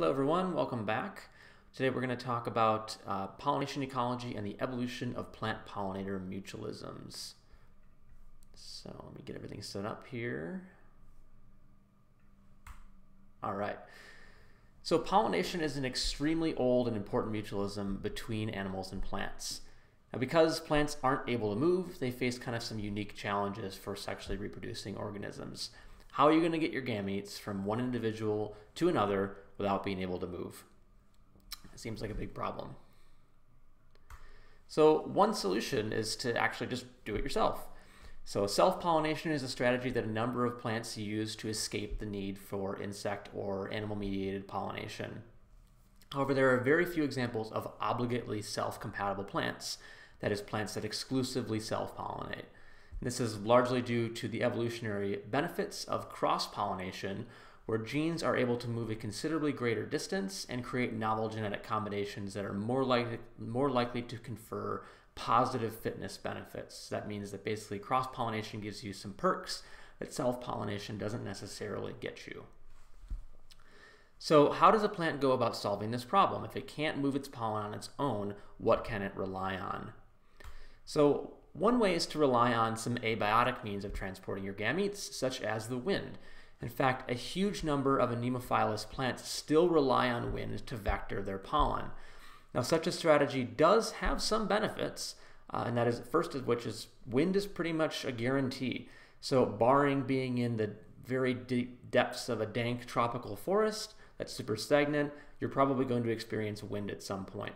Hello everyone, welcome back. Today we're going to talk about uh, pollination ecology and the evolution of plant pollinator mutualisms. So let me get everything set up here. All right. So pollination is an extremely old and important mutualism between animals and plants. Now because plants aren't able to move, they face kind of some unique challenges for sexually reproducing organisms. How are you going to get your gametes from one individual to another without being able to move? It seems like a big problem. So one solution is to actually just do it yourself. So self-pollination is a strategy that a number of plants use to escape the need for insect or animal-mediated pollination. However, there are very few examples of obligately self-compatible plants, that is, plants that exclusively self-pollinate. This is largely due to the evolutionary benefits of cross-pollination, where genes are able to move a considerably greater distance and create novel genetic combinations that are more likely, more likely to confer positive fitness benefits. That means that basically cross-pollination gives you some perks that self-pollination doesn't necessarily get you. So how does a plant go about solving this problem? If it can't move its pollen on its own, what can it rely on? So one way is to rely on some abiotic means of transporting your gametes, such as the wind. In fact, a huge number of anemophilous plants still rely on wind to vector their pollen. Now, such a strategy does have some benefits, uh, and that is first of which is wind is pretty much a guarantee. So, barring being in the very deep depths of a dank tropical forest that's super stagnant, you're probably going to experience wind at some point.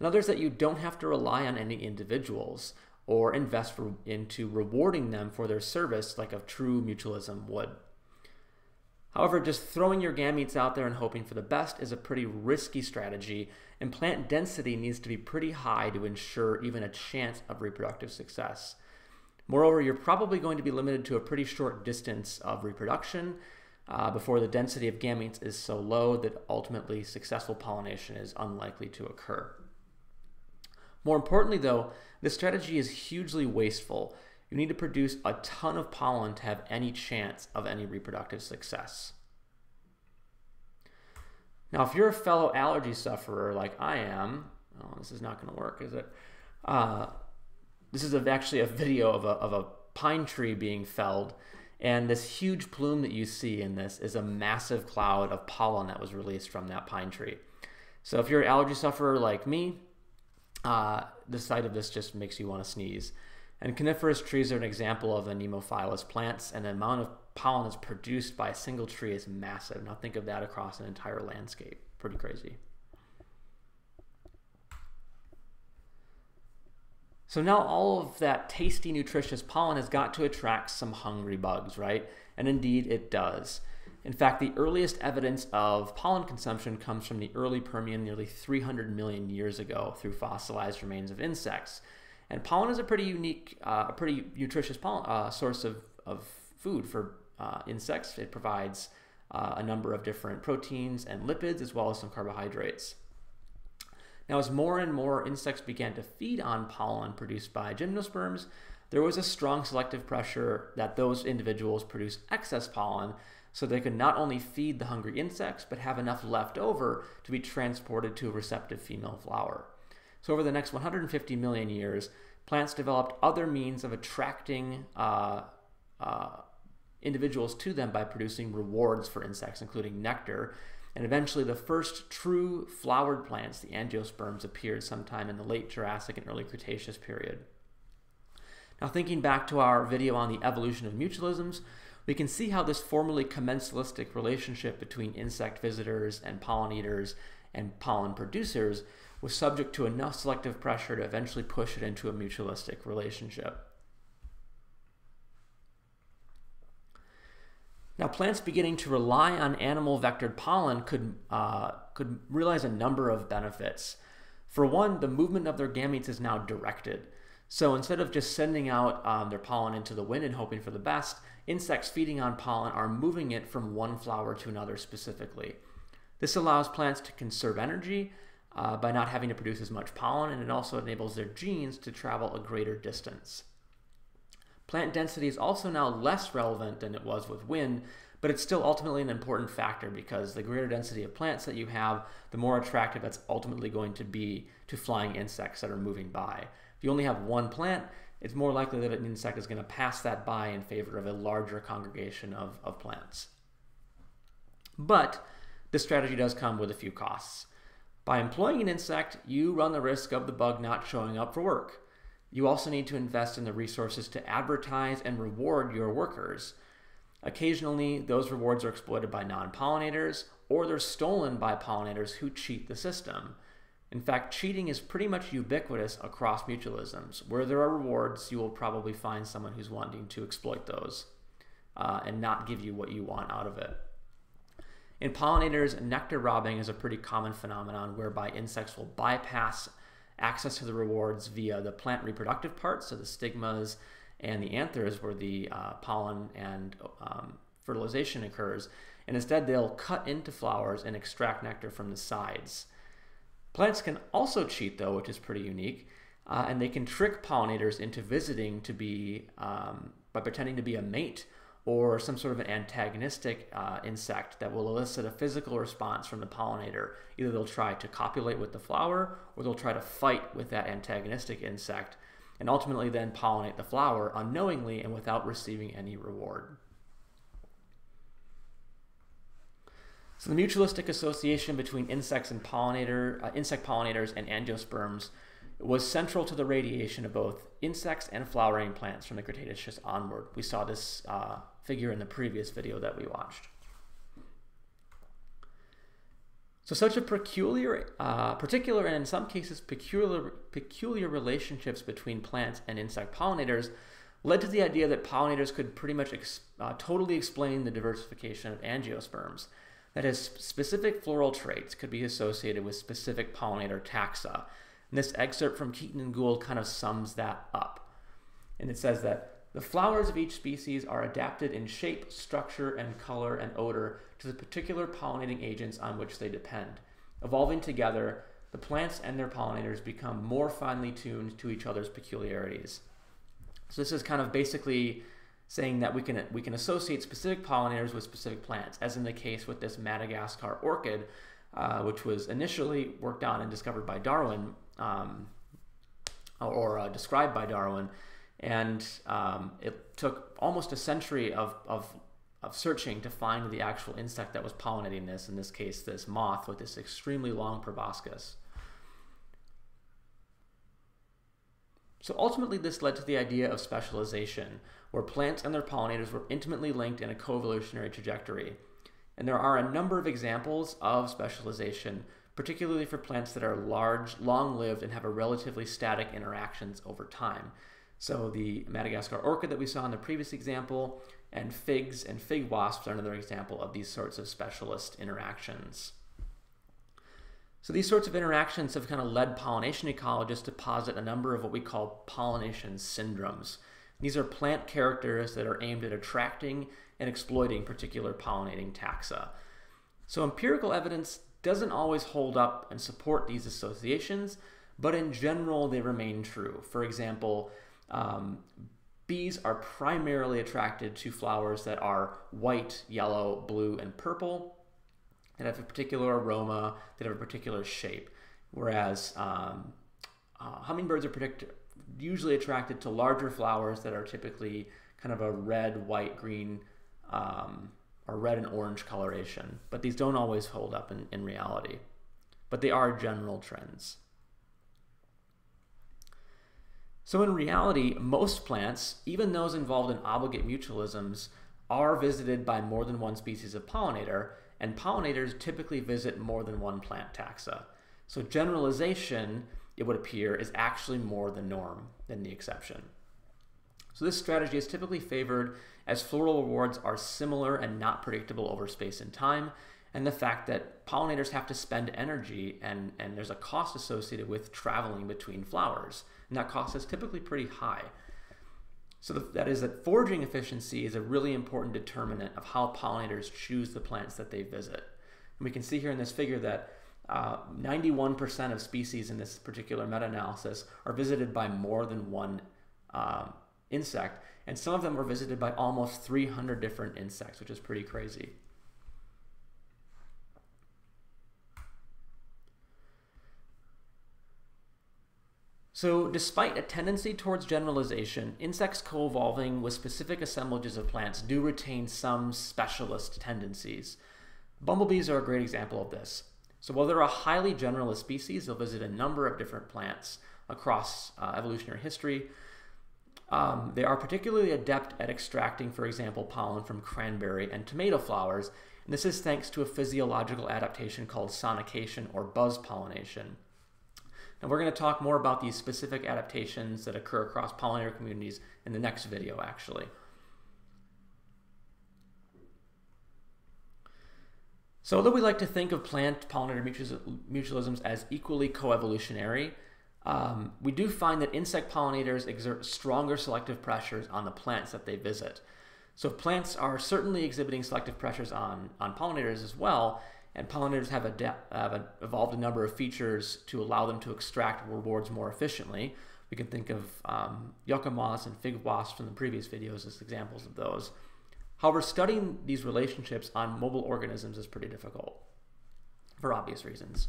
Another is that you don't have to rely on any individuals or invest into rewarding them for their service like a true mutualism would. However, just throwing your gametes out there and hoping for the best is a pretty risky strategy, and plant density needs to be pretty high to ensure even a chance of reproductive success. Moreover, you're probably going to be limited to a pretty short distance of reproduction uh, before the density of gametes is so low that ultimately successful pollination is unlikely to occur. More importantly, though, this strategy is hugely wasteful. You need to produce a ton of pollen to have any chance of any reproductive success. Now, if you're a fellow allergy sufferer like I am, oh, this is not going to work, is it? Uh, this is actually a video of a, of a pine tree being felled, and this huge plume that you see in this is a massive cloud of pollen that was released from that pine tree. So if you're an allergy sufferer like me, uh, the sight of this just makes you want to sneeze. And coniferous trees are an example of anemophilous plants, and the amount of pollen that's produced by a single tree is massive. Now think of that across an entire landscape. Pretty crazy. So now all of that tasty, nutritious pollen has got to attract some hungry bugs, right? And indeed it does. In fact, the earliest evidence of pollen consumption comes from the early Permian nearly 300 million years ago through fossilized remains of insects. And pollen is a pretty unique, uh, a pretty nutritious pollen, uh, source of, of food for uh, insects. It provides uh, a number of different proteins and lipids as well as some carbohydrates. Now, as more and more insects began to feed on pollen produced by gymnosperms, there was a strong selective pressure that those individuals produce excess pollen so they could not only feed the hungry insects, but have enough left over to be transported to a receptive female flower. So over the next 150 million years, plants developed other means of attracting uh, uh, individuals to them by producing rewards for insects, including nectar. And eventually, the first true flowered plants, the angiosperms, appeared sometime in the late Jurassic and early Cretaceous period. Now, thinking back to our video on the evolution of mutualisms, we can see how this formerly commensalistic relationship between insect visitors and pollinators and pollen producers was subject to enough selective pressure to eventually push it into a mutualistic relationship. Now, plants beginning to rely on animal vectored pollen could, uh, could realize a number of benefits. For one, the movement of their gametes is now directed. So instead of just sending out um, their pollen into the wind and hoping for the best, insects feeding on pollen are moving it from one flower to another specifically. This allows plants to conserve energy uh, by not having to produce as much pollen, and it also enables their genes to travel a greater distance. Plant density is also now less relevant than it was with wind but it's still ultimately an important factor because the greater density of plants that you have, the more attractive that's ultimately going to be to flying insects that are moving by. If you only have one plant, it's more likely that an insect is going to pass that by in favor of a larger congregation of, of plants. But this strategy does come with a few costs. By employing an insect, you run the risk of the bug not showing up for work. You also need to invest in the resources to advertise and reward your workers. Occasionally, those rewards are exploited by non pollinators or they're stolen by pollinators who cheat the system. In fact, cheating is pretty much ubiquitous across mutualisms. Where there are rewards, you will probably find someone who's wanting to exploit those uh, and not give you what you want out of it. In pollinators, nectar robbing is a pretty common phenomenon whereby insects will bypass access to the rewards via the plant reproductive parts, so the stigmas and the anthers where the uh, pollen and um, fertilization occurs, and instead they'll cut into flowers and extract nectar from the sides. Plants can also cheat though, which is pretty unique, uh, and they can trick pollinators into visiting to be um, by pretending to be a mate or some sort of an antagonistic uh, insect that will elicit a physical response from the pollinator. Either they'll try to copulate with the flower or they'll try to fight with that antagonistic insect and ultimately then pollinate the flower unknowingly and without receiving any reward. So the mutualistic association between insects and pollinator, uh, insect pollinators and angiosperms was central to the radiation of both insects and flowering plants from the Cretaceous onward. We saw this uh, figure in the previous video that we watched. So such a peculiar, uh, particular and in some cases peculiar, peculiar relationships between plants and insect pollinators led to the idea that pollinators could pretty much ex uh, totally explain the diversification of angiosperms. That is, specific floral traits could be associated with specific pollinator taxa. And this excerpt from Keeton and Gould kind of sums that up. And it says that the flowers of each species are adapted in shape, structure, and color and odor to the particular pollinating agents on which they depend. Evolving together, the plants and their pollinators become more finely tuned to each other's peculiarities. So this is kind of basically saying that we can we can associate specific pollinators with specific plants, as in the case with this Madagascar orchid, uh, which was initially worked on and discovered by Darwin, um, or uh, described by Darwin, and um, it took almost a century of, of, of searching to find the actual insect that was pollinating this, in this case, this moth with this extremely long proboscis. So ultimately, this led to the idea of specialization, where plants and their pollinators were intimately linked in a coevolutionary trajectory. And there are a number of examples of specialization, particularly for plants that are large, long lived, and have a relatively static interactions over time. So the Madagascar orchid that we saw in the previous example, and figs and fig wasps are another example of these sorts of specialist interactions. So these sorts of interactions have kind of led pollination ecologists to posit a number of what we call pollination syndromes. These are plant characters that are aimed at attracting and exploiting particular pollinating taxa. So empirical evidence doesn't always hold up and support these associations, but in general they remain true. For example, um, bees are primarily attracted to flowers that are white, yellow, blue, and purple, that have a particular aroma, that have a particular shape. Whereas um, uh, hummingbirds are usually attracted to larger flowers that are typically kind of a red, white, green, um, or red and orange coloration. But these don't always hold up in, in reality. But they are general trends. So in reality, most plants, even those involved in obligate mutualisms, are visited by more than one species of pollinator, and pollinators typically visit more than one plant taxa. So generalization, it would appear, is actually more the norm than the exception. So this strategy is typically favored as floral rewards are similar and not predictable over space and time, and the fact that pollinators have to spend energy and, and there's a cost associated with traveling between flowers and that cost is typically pretty high. So the, that is that foraging efficiency is a really important determinant of how pollinators choose the plants that they visit. And we can see here in this figure that 91% uh, of species in this particular meta-analysis are visited by more than one um, insect, and some of them were visited by almost 300 different insects, which is pretty crazy. So, despite a tendency towards generalization, insects co evolving with specific assemblages of plants do retain some specialist tendencies. Bumblebees are a great example of this. So, while they're a highly generalist species, they'll visit a number of different plants across uh, evolutionary history. Um, they are particularly adept at extracting, for example, pollen from cranberry and tomato flowers, and this is thanks to a physiological adaptation called sonication or buzz pollination. And we're going to talk more about these specific adaptations that occur across pollinator communities in the next video, actually. So although we like to think of plant pollinator mutualisms as equally coevolutionary, um, we do find that insect pollinators exert stronger selective pressures on the plants that they visit. So plants are certainly exhibiting selective pressures on, on pollinators as well, and pollinators have, have evolved a number of features to allow them to extract rewards more efficiently. We can think of um, yucca moths and fig wasps from the previous videos as examples of those. However, studying these relationships on mobile organisms is pretty difficult for obvious reasons.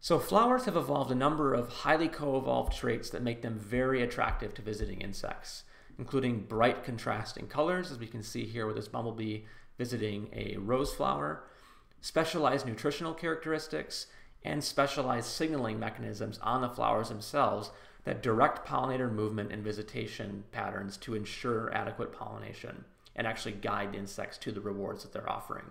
So flowers have evolved a number of highly co-evolved traits that make them very attractive to visiting insects, including bright contrasting colors, as we can see here with this bumblebee visiting a rose flower, specialized nutritional characteristics, and specialized signaling mechanisms on the flowers themselves that direct pollinator movement and visitation patterns to ensure adequate pollination and actually guide insects to the rewards that they're offering.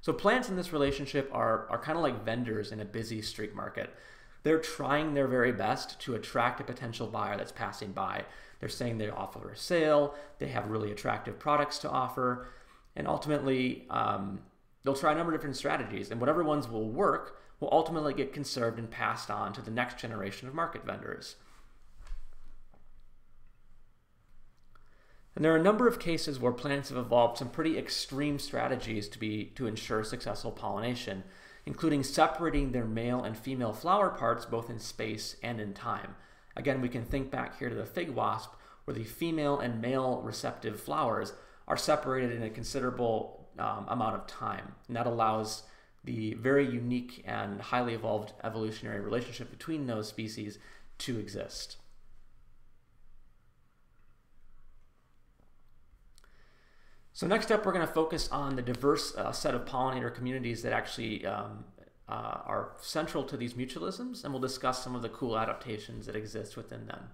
So plants in this relationship are, are kind of like vendors in a busy street market. They're trying their very best to attract a potential buyer that's passing by. They're saying they offer a sale, they have really attractive products to offer, and ultimately, um, They'll try a number of different strategies, and whatever ones will work will ultimately get conserved and passed on to the next generation of market vendors. And there are a number of cases where plants have evolved some pretty extreme strategies to, be, to ensure successful pollination, including separating their male and female flower parts both in space and in time. Again, we can think back here to the fig wasp, where the female and male receptive flowers are separated in a considerable um, amount of time. And that allows the very unique and highly evolved evolutionary relationship between those species to exist. So next up, we're going to focus on the diverse uh, set of pollinator communities that actually um, uh, are central to these mutualisms, and we'll discuss some of the cool adaptations that exist within them.